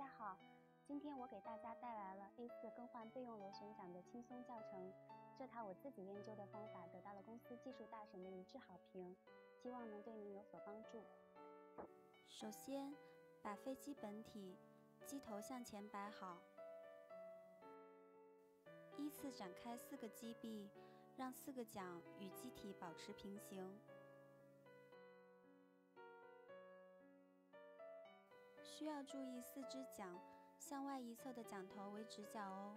大家好今天我给大家带来了 A4 更换备用螺旋桨的轻松教程。这套我自己研究的方法得到了公司技术大神的一致好评，希望能对您有所帮助。首先，把飞机本体机头向前摆好，依次展开四个机臂，让四个桨与机体保持平行。需要注意四只桨向外一侧的桨头为直角哦，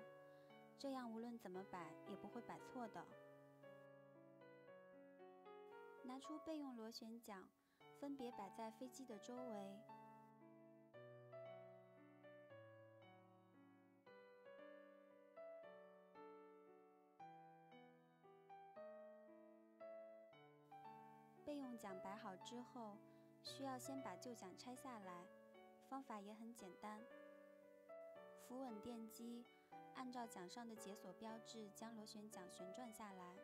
这样无论怎么摆也不会摆错的。拿出备用螺旋桨，分别摆在飞机的周围。备用桨摆好之后，需要先把旧桨拆下来。方法也很简单，扶稳电机，按照桨上的解锁标志将螺旋桨旋转下来，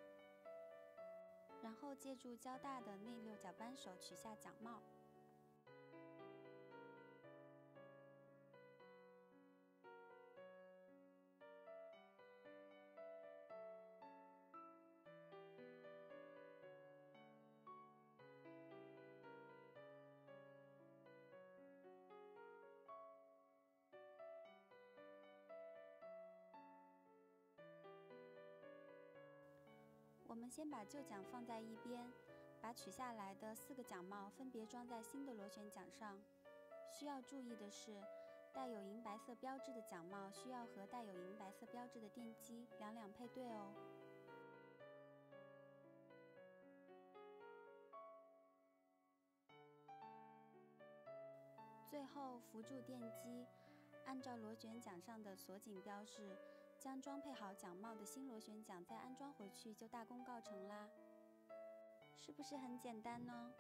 然后借助较大的内六角扳手取下桨帽。先把旧桨放在一边，把取下来的四个桨帽分别装在新的螺旋桨上。需要注意的是，带有银白色标志的桨帽需要和带有银白色标志的电机两两配对哦。最后扶住电机，按照螺旋桨上的锁紧标志。将装配好桨帽的新螺旋桨再安装回去，就大功告成啦！是不是很简单呢？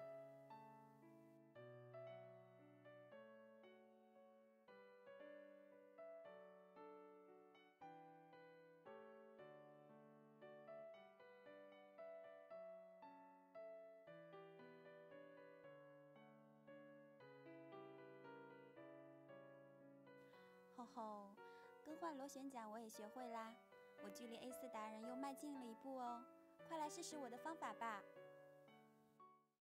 吼吼！更换螺旋桨我也学会啦，我距离 A4 达人又迈进了一步哦！快来试试我的方法吧！